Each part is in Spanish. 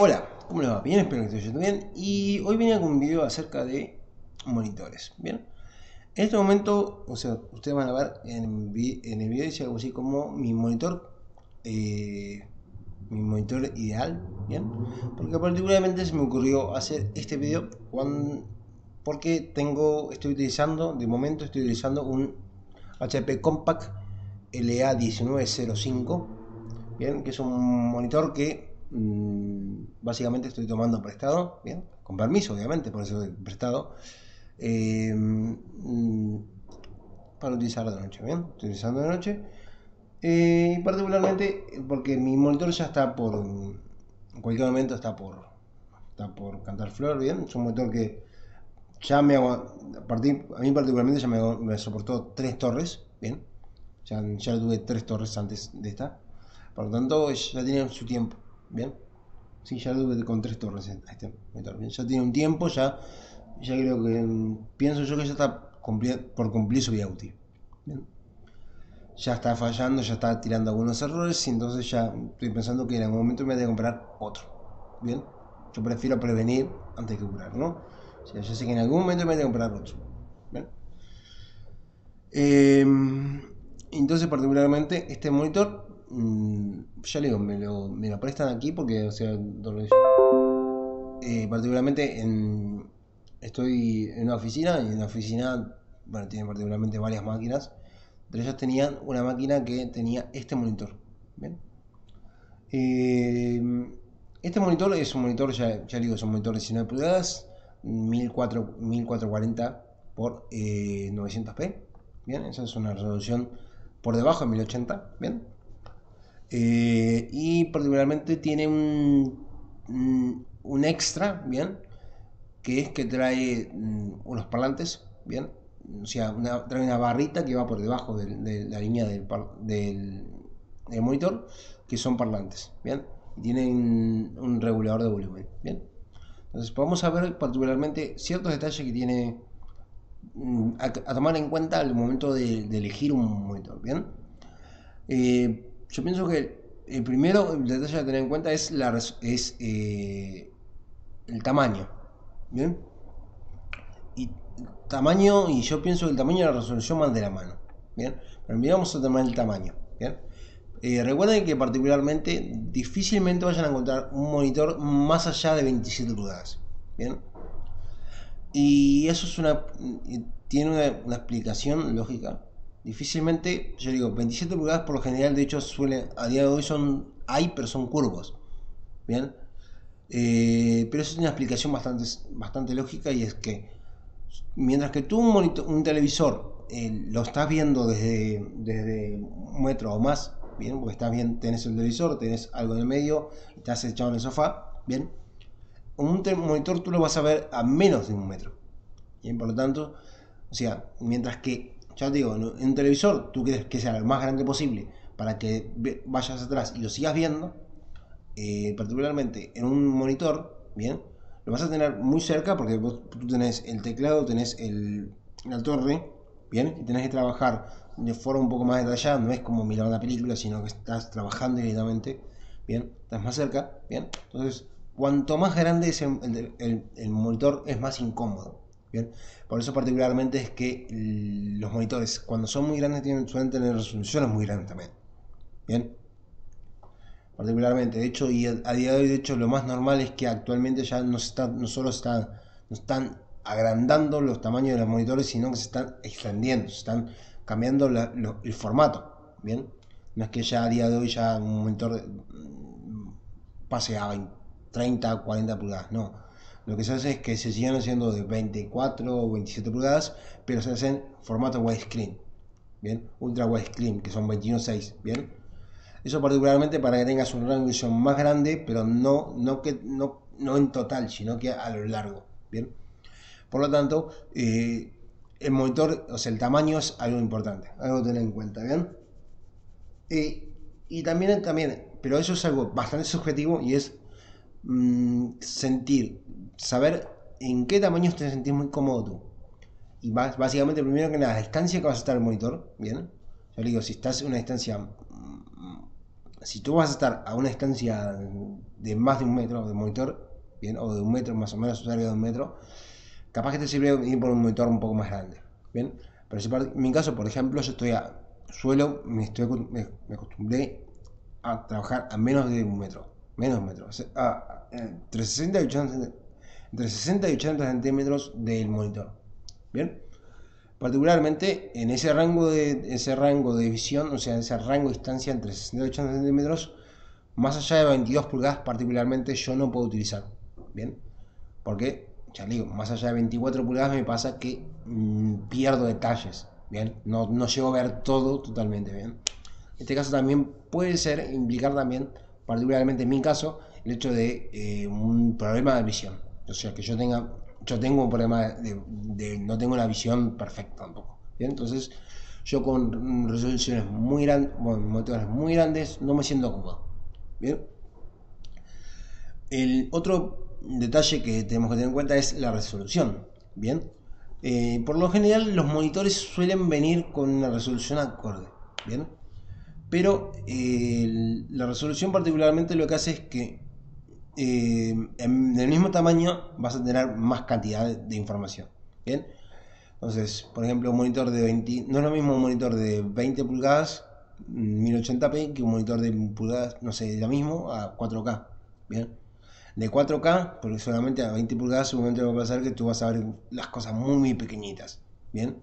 Hola, ¿cómo les va? Bien, espero que estén bien. Y hoy venía con un video acerca de monitores, ¿bien? En este momento, o sea, ustedes van a ver en, el video dice algo así como mi monitor, eh, mi monitor ideal, ¿bien? Porque particularmente se me ocurrió hacer este video cuando, porque tengo, estoy utilizando, de momento estoy utilizando un HP Compact LA1905, ¿bien? Que es un monitor que Mm, básicamente estoy tomando prestado, bien, con permiso obviamente, por eso prestado, eh, mm, para utilizar de noche, bien, estoy utilizando de noche, eh, particularmente porque mi monitor ya está por, en cualquier momento está por, está por cantar flor, bien, es un monitor que ya me a, a mí particularmente ya me, soportó tres torres, bien, ya, ya tuve tres torres antes de esta, por lo tanto ya tiene su tiempo. Bien. Sí, ya lo con tres torres este Ya tiene un tiempo, ya, ya creo que mm, pienso yo que ya está por cumplir su vida útil. Bien. Ya está fallando, ya está tirando algunos errores y entonces ya estoy pensando que en algún momento me voy a comprar otro. Bien. Yo prefiero prevenir antes que curar, ¿no? O sea, yo sé que en algún momento me voy a comprar otro. Bien. Em, entonces particularmente este monitor Mm, ya le digo, me lo, me lo, prestan aquí porque, o sea, eh, particularmente en, estoy en una oficina y en la oficina, bueno, tiene particularmente varias máquinas. Entre ellas tenían una máquina que tenía este monitor. ¿bien? Eh, este monitor es un monitor, ya, ya digo, es un monitor de 19 pulgadas, 1440 por 900p. Eh, bien, esa es una resolución por debajo de 1080. Bien. Eh, y particularmente tiene un, un extra, ¿bien? Que es que trae mm, unos parlantes, ¿bien? O sea, trae una barrita que va por debajo de, la línea del, del, monitor, que son parlantes, ¿bien? Y tienen un regulador de volumen, ¿bien? Entonces vamos a ver particularmente ciertos detalles que tiene mm, a, tomar en cuenta al momento de, elegir un monitor, ¿bien? Eh, yo pienso que el primero el detalle a tener en cuenta es, la, eh, el tamaño. ¿Bien? Y tamaño, y yo pienso que el tamaño de la resolución más de la mano. ¿Bien? Pero vamos a tomar el tamaño. ¿Bien? Eh, recuerden que particularmente difícilmente vayan a encontrar un monitor más allá de 27 pulgadas. ¿Bien? Y eso es una. tiene una explicación lógica difícilmente, yo digo, 27 pulgadas por lo general, de hecho, suele, a día de hoy son, hay, pero son curvos. Bien, eh, pero eso es una explicación bastante, bastante lógica y es que mientras que tú un, un televisor eh, lo estás viendo desde, desde un metro o más, bien, porque estás bien, tenés el televisor, tenés algo en el medio, estás echado en el sofá, bien, un monitor tú lo vas a ver a menos de un metro. Bien, por lo tanto, o sea, mientras que ya te digo, en un televisor tú quieres que sea lo más grande posible para que vayas atrás y lo sigas viendo, eh, particularmente en un monitor, bien, lo vas a tener muy cerca porque tú tenés el teclado, tenés el, la torre, bien, y tenés que trabajar de forma un poco más detallada, no es como mirar una película, sino que estás trabajando directamente, bien, estás más cerca, bien, entonces cuanto más grande es el monitor es más incómodo, por eso particularmente es que los monitores cuando son muy grandes tienen, suelen tener resoluciones muy grandes también. Bien. Particularmente, de hecho, y a, día de hoy, de hecho, lo más normal es que actualmente ya no, está, no solo están, no están agrandando los tamaños de los monitores, sino que se están extendiendo, se están cambiando el formato. Bien. No es que ya a día de hoy ya un monitor mm, pase a 30, 40 pulgadas, no lo que se hace es que se siguen haciendo de 24 o 27 pulgadas, pero se hacen formato widescreen, ¿bien? Ultra widescreen, que son 21.6, ¿bien? Eso particularmente para que tengas un rango visión más grande, pero no, no, que, no, no en total, sino que a lo largo, ¿bien? Por lo tanto, eh, el monitor, o sea, el tamaño es algo importante, algo a tener en cuenta, ¿bien? Eh, y también, también, pero eso es algo bastante subjetivo y es mm, sentir saber en qué tamaño te sentís muy cómodo tú. Y básicamente, primero que nada, la distancia que vas a estar el monitor, ¿bien? Yo digo, si estás en una distancia mm, si tú vas a estar a una distancia de más de un metro de monitor, bien, o de un metro más o menos, usuario de un metro, capaz que te sirve ir por un monitor un poco más grande, bien. Pero en mi caso, por ejemplo, yo estoy a suelo, me, estoy, me, acostumbré a trabajar a menos de un metro, menos de un metro, entre 60 y 80, entre 60 y 80 centímetros del monitor, bien. Particularmente en ese rango de ese rango de visión, o sea, ese rango de distancia entre 60 y 80 centímetros, más allá de 22 pulgadas particularmente yo no puedo utilizar. Bien, porque ya digo, más allá de 24 pulgadas me pasa que mm, pierdo detalles. Bien, no, no llego a ver todo totalmente bien. En este caso también puede ser implicar también, particularmente en mi caso, el hecho de eh, un problema de visión. O sea, que yo tenga yo tengo un problema de, no tengo la visión perfecta tampoco. Entonces, yo con resoluciones muy grandes, bueno, motores muy grandes, no me siento cómodo. Bien. El otro detalle que tenemos que tener en cuenta es la resolución. Bien. Eh, por lo general, los monitores suelen venir con una resolución acorde. Bien. Pero eh, la resolución particularmente lo que hace es que eh, en el mismo tamaño vas a tener más cantidad de información. Bien, entonces, por ejemplo, un monitor de 20, no es lo mismo un monitor de 20 pulgadas 1080p que un monitor de pulgadas, no sé, lo mismo a 4K. Bien, de 4K, porque solamente a 20 pulgadas, seguramente va a pasar que tú vas a ver las cosas muy, muy pequeñitas. Bien,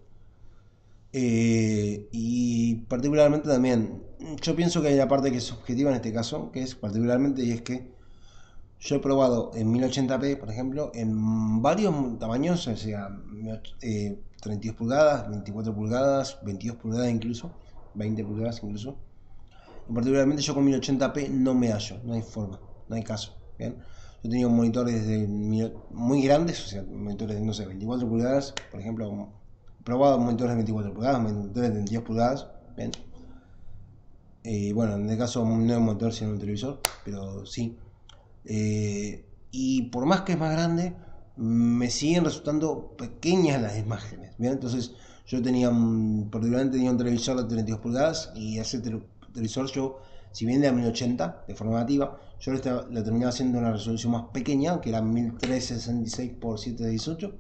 eh, y particularmente también, yo pienso que hay una parte que es subjetiva en este caso, que es particularmente, y es que yo he probado en 1080p, por ejemplo, en varios tamaños, o sea, 32 eh, pulgadas, 24 pulgadas, 22 pulgadas incluso, 20 pulgadas incluso. Particularmente yo con 1080p no me hallo, no hay forma, no hay caso. ¿bien? Yo he tenido monitores de, muy grandes, o sea, monitores de, no sé, 24 pulgadas, por ejemplo, he probado monitores de 24 pulgadas, monitores de 10 pulgadas, ¿bien? Eh, bueno, en el caso no es un monitor sino un televisor, pero sí. Eh, y por más que es más grande, me siguen resultando pequeñas las imágenes. Entonces, yo tenía, un, particularmente tenía un televisor de 32 pulgadas y ese televisor yo, si bien de 1080 de forma nativa, yo lo, terminaba haciendo una resolución más pequeña, que era 1366 x 718.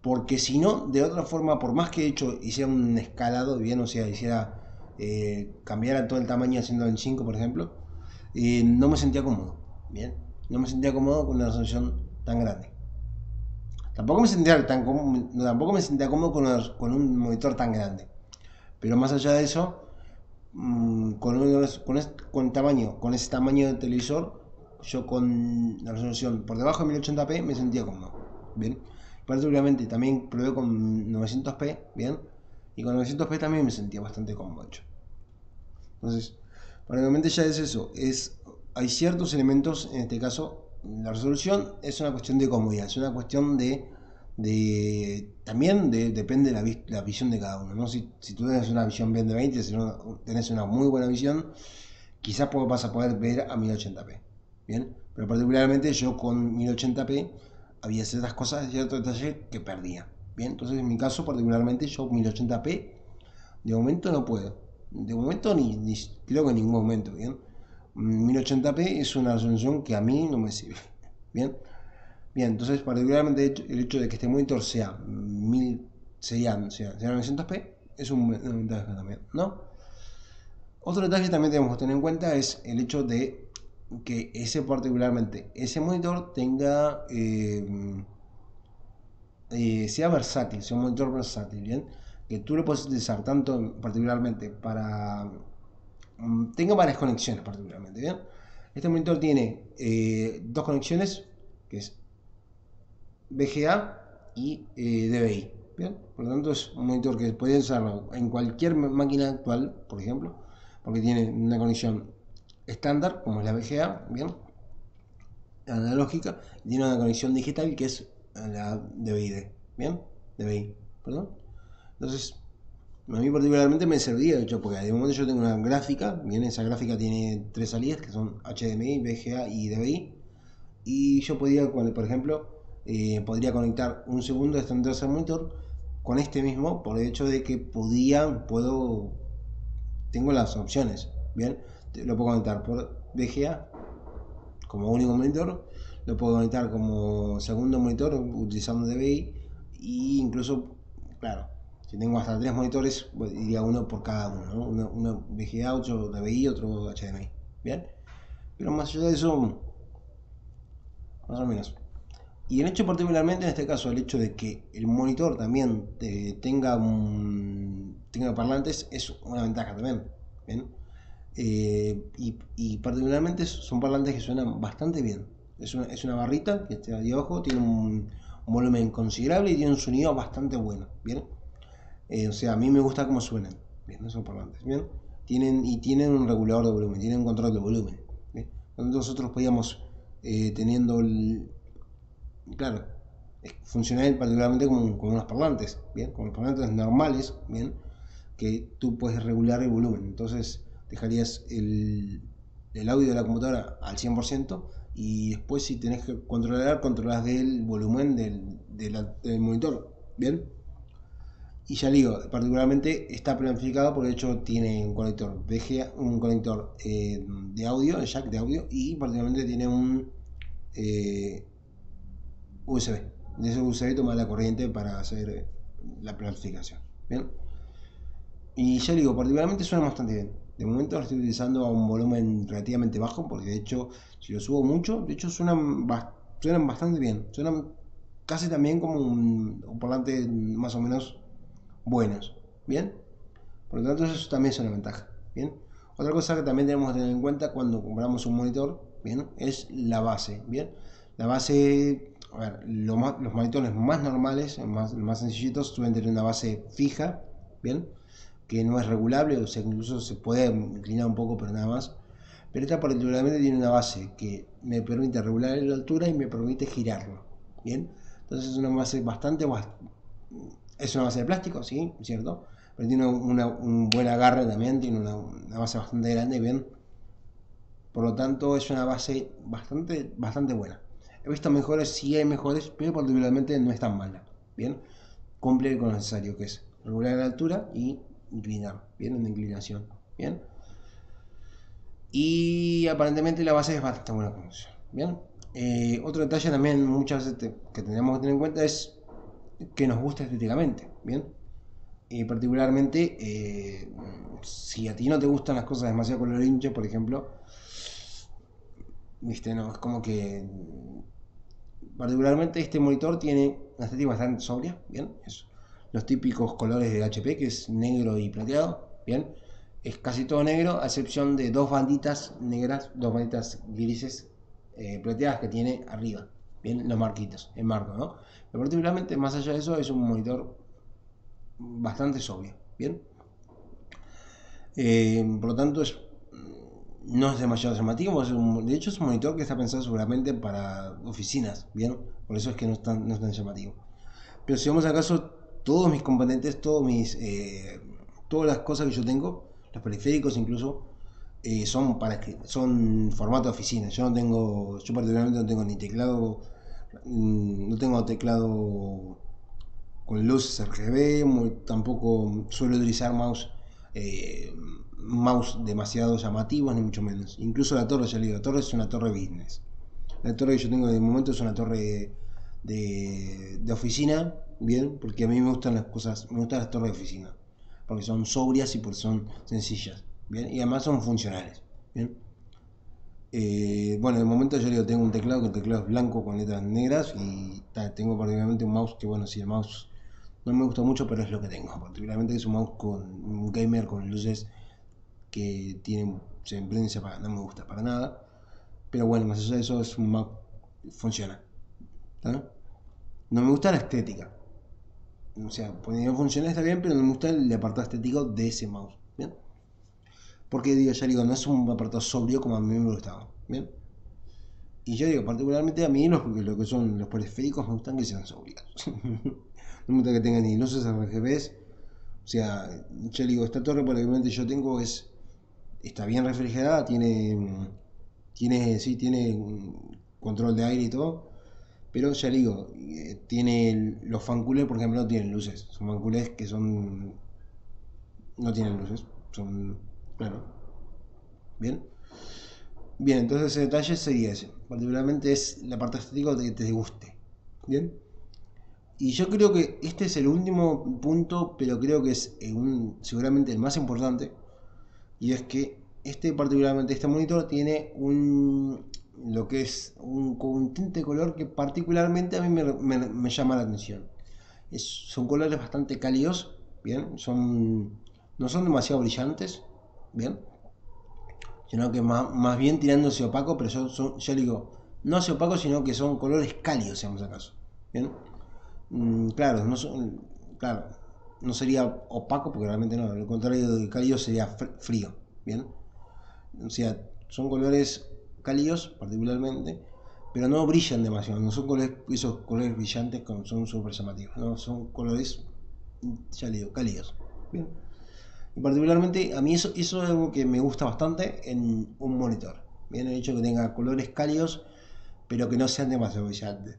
Porque si no, de otra forma, por más que de hecho hiciera un escalado, bien, o sea, hiciera eh, cambiara todo el tamaño haciendo en 5, por ejemplo, eh, no me sentía cómodo. Bien, no me sentía cómodo con una resolución tan grande. Tampoco me sentía tan cómodo, tampoco me sentía cómodo con, un monitor tan grande. Pero más allá de eso, mm, con, con, tamaño, con ese tamaño de televisor, yo con la resolución por debajo de 1080p me sentía cómodo. Bien. Particularmente también probé con 900p, bien. Y con 900p también me sentía bastante cómodo, hecho. Entonces, prácticamente ya es eso. Es hay ciertos elementos, en este caso, la resolución es una cuestión de comodidad, es una cuestión de, también depende de la, visión de cada uno. ¿no? Si, tú tienes una visión bien de 20, si no tenés una muy buena visión, quizás vas a poder ver a 1080p. Bien, pero particularmente yo con 1080p había ciertas cosas, ciertos detalles que perdía. Bien, entonces en mi caso particularmente yo 1080p de momento no puedo. De momento ni, ni creo que en ningún momento, ¿bien? 1080p es una resolución que a mí no me sirve. Bien, bien, entonces particularmente el hecho de que este monitor sea 1000, sea, sea, 900p es un, ventaja también, ¿no? Otro detalle también tenemos que tener en cuenta es el hecho de que ese particularmente, ese monitor tenga, eh, eh, sea versátil, sea un monitor versátil, ¿bien? Que tú lo puedes utilizar tanto particularmente para Mm, tengo varias conexiones particularmente, ¿bien? Este monitor tiene eh, dos conexiones, que es VGA y eh, DVI, ¿bien? Por lo tanto es un monitor que puede usarlo en cualquier máquina actual, por ejemplo, porque tiene una conexión estándar, como es la VGA, ¿bien? Analógica, y tiene una conexión digital que es la DVI, ¿bien? DVI, perdón. Entonces, a mí particularmente me servía, de hecho, porque de momento yo tengo una gráfica, bien, esa gráfica tiene tres salidas que son HDMI, VGA y DVI, y yo podía, por ejemplo, eh, podría conectar un segundo de tercer monitor con este mismo, por el hecho de que podía, puedo, tengo las opciones, bien, lo puedo conectar por VGA como único monitor, lo puedo conectar como segundo monitor utilizando DVI e incluso, claro, tengo hasta tres monitores, iría uno por cada uno, ¿no? uno, uno VGA, otro DVI, otro HDMI, ¿bien? Pero más allá de eso, más o menos. Y el hecho particularmente en este caso, el hecho de que el monitor también eh, tenga, tenga parlantes es una ventaja también. Eh, y, particularmente son parlantes que suenan bastante bien. Es una, es una barrita que está ahí abajo, tiene un, volumen considerable y tiene un sonido bastante bueno. ¿bien? Eh, o sea, a mí me gusta cómo suenan. Bien, esos parlantes. ¿bien? Tienen, y tienen un regulador de volumen, tienen un control de volumen. Nosotros podíamos, teniendo el, claro, funcionar particularmente como, como, unos parlantes, ¿bien? Como parlantes normales, ¿bien? Que tú puedes regular el volumen. Entonces dejarías el, audio de la computadora al 100% y después si tenés que controlar, controlas del volumen del, del, monitor, ¿bien? Y ya digo, particularmente está planificado porque de hecho tiene un conector VGA, un conector eh, de audio, el jack de audio, y particularmente tiene un eh, USB. De ese USB toma la corriente para hacer la planificación. Bien. Y ya digo, particularmente suena bastante bien. De momento lo estoy utilizando a un volumen relativamente bajo, porque de hecho, si lo subo mucho, de hecho suenan, suenan bastante bien. Suenan casi también como un, un parlante más o menos buenos. Bien. Por lo tanto, eso también es una ventaja. Bien. Otra cosa que también tenemos que tener en cuenta cuando compramos un monitor, bien, es la base. Bien. La base a ver, los monitores más normales, más, más sencillitos, suelen tener una base fija, ¿bien? Que no es regulable, o sea, incluso se puede inclinar un poco, pero nada más. Pero esta particularmente tiene una base que me permite regular la altura y me permite girarlo, ¿bien? Entonces es una base bastante... Es una base de plástico, sí, ¿cierto? Pero tiene un buen agarre también, tiene una, base bastante grande, ¿bien? Por lo tanto, es una base bastante, bastante buena. He visto mejores, sí hay mejores, pero particularmente no es tan mala. Bien, cumple con lo necesario que es regular la altura y inclinar. Bien, en inclinación. Bien. Y aparentemente la base es bastante buena Bien. Eh, otro detalle también muchas veces que tenemos que tener en cuenta es que nos gusta estéticamente. Bien. Y particularmente, eh, si a ti no te gustan las cosas demasiado colorinches, por ejemplo, viste, no, es como que particularmente este monitor tiene una estética bastante sobria, bien, es los típicos colores de HP, que es negro y plateado, bien, es casi todo negro, a excepción de dos banditas negras, dos banditas grises eh, plateadas que tiene arriba, bien, los marquitos, el marco, ¿no? Pero particularmente, más allá de eso, es un monitor bastante sobrio, bien. Eh, por lo tanto, es no es demasiado llamativo, de hecho es un monitor que está pensado seguramente para oficinas, ¿bien? Por eso es que no es tan, no es tan llamativo. Pero si vamos acaso, todos mis componentes, todos mis, eh, todas las cosas que yo tengo, los periféricos incluso, eh, son para son formato oficina. Yo no tengo, yo particularmente no tengo ni teclado, no tengo teclado con luces RGB, tampoco suelo utilizar mouse eh, mouse demasiado llamativos, ni mucho menos. Incluso la torre, ya le digo, la torre es una torre business. La torre que yo tengo de momento es una torre de, de oficina, bien, porque a mí me gustan las cosas, me gustan las torres de oficina, porque son sobrias y porque son sencillas, bien, y además son funcionales, bien. Eh, bueno, de momento yo digo, tengo un teclado que el teclado es blanco con letras negras y tengo particularmente un mouse que, bueno, si el mouse no me gusta mucho, pero es lo que tengo. Particularmente es un mouse con un gamer con luces que tiene se imprensa para no me gusta para nada. Pero bueno, más allá de eso es un mouse funciona. No me gusta la estética. O sea, podría funcionar está bien, pero no me gusta el apartado estético de ese mouse. Porque digo, ya digo, no es un apartado sobrio como a mí me gustaba. ¿Bien? Y yo digo, particularmente a mí los, lo que son los periféricos me gustan que sean sobrios. no me gusta que tengan ni luces RGBs. O sea, yo digo, esta torre probablemente yo tengo es está bien refrigerada, tiene tiene sí tiene control de aire y todo, pero ya digo, eh, tiene los fanculés, por ejemplo, no tienen luces, son fanculés que son no tienen luces, son claro. Bien. Bien, entonces ese detalle sería ese. Particularmente es la parte estética que te guste. Bien. Y yo creo que este es el último punto, pero creo que es un, seguramente el más importante. Y es que este particularmente este monitor tiene un lo que es un, tinte de color que particularmente a mí me, llama la atención. son colores bastante cálidos, bien, son no son demasiado brillantes, bien, sino que más, bien tirándose opaco, pero yo, son, yo digo, no hace opaco, sino que son colores cálidos, si acaso, bien. Mm, claro, no son, claro, no sería opaco porque realmente no, lo contrario de cálido sería frío, bien. O sea, son colores cálidos particularmente, pero no brillan demasiado, no son colores, esos colores brillantes son súper llamativos, no, son colores, ya le digo, cálidos. Bien. Y particularmente a mí eso, eso es algo que me gusta bastante en un monitor. Bien, el hecho que tenga colores cálidos, pero que no sean demasiado brillantes.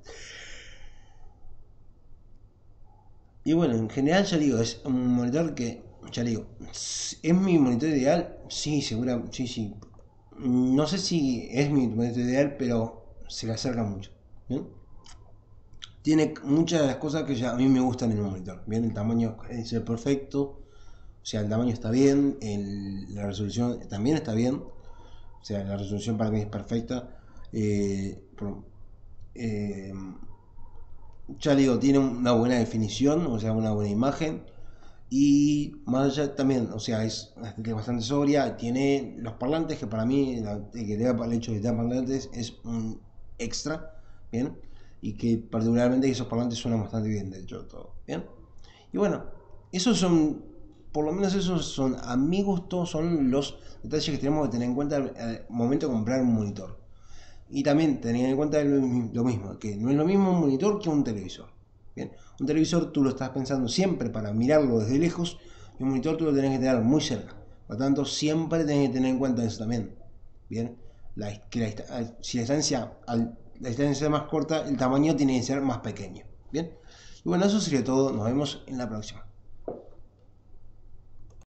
Y bueno, en general ya digo, es un monitor que, ya digo, ¿es mi monitor ideal? Sí, seguro, sí, sí. No sé si es mi monitor ideal, pero se le acerca mucho. Tiene muchas de las cosas que ya a mí me gustan en un monitor. Bien, el tamaño es el perfecto, o sea, el tamaño está bien, la resolución también está bien, o sea, la resolución para mí es perfecta. Eh, eh, ya digo, tiene una buena definición, o sea, una buena imagen. Y más allá también, o sea, es bastante sobria. Tiene los parlantes que para mí, que el hecho de tener parlantes es un extra, ¿bien? Y que particularmente esos parlantes suenan bastante bien, de hecho, todo, ¿bien? Y bueno, esos son, por lo menos esos son, a mi gusto, son los detalles que tenemos que tener en cuenta al momento de comprar un monitor. Y también tener en cuenta lo mismo, que no es lo mismo un monitor que un televisor. Bien, un televisor tú lo estás pensando siempre para mirarlo desde lejos y un monitor tú lo tenés que tener muy cerca. Por lo tanto, siempre tenés que tener en cuenta eso también. Bien, que si la distancia, la distancia es más corta, el tamaño tiene que ser más pequeño. Bien, y bueno, eso sería todo. Nos vemos en la próxima.